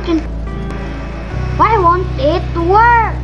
broken. Why won't it work?